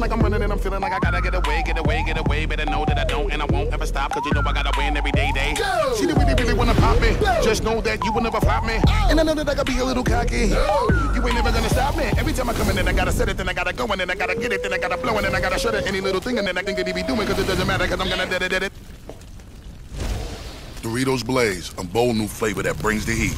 like I'm running and I'm feeling like I gotta get away, get away, get away. Better know that I don't and I won't ever stop, cause you know I gotta win every day, day. She didn't really, really wanna pop me. Just know that you will never flop me. And I know that I gotta be a little cocky. You ain't never gonna stop me. Every time I come in, then I gotta set it, then I gotta go, and then I gotta get it, then I gotta blow, and then I gotta shut it. Any little thing, and then I think that he be doing, cause it doesn't matter, cause I'm gonna dead it, dead it. Doritos Blaze, a bold new flavor that brings the heat.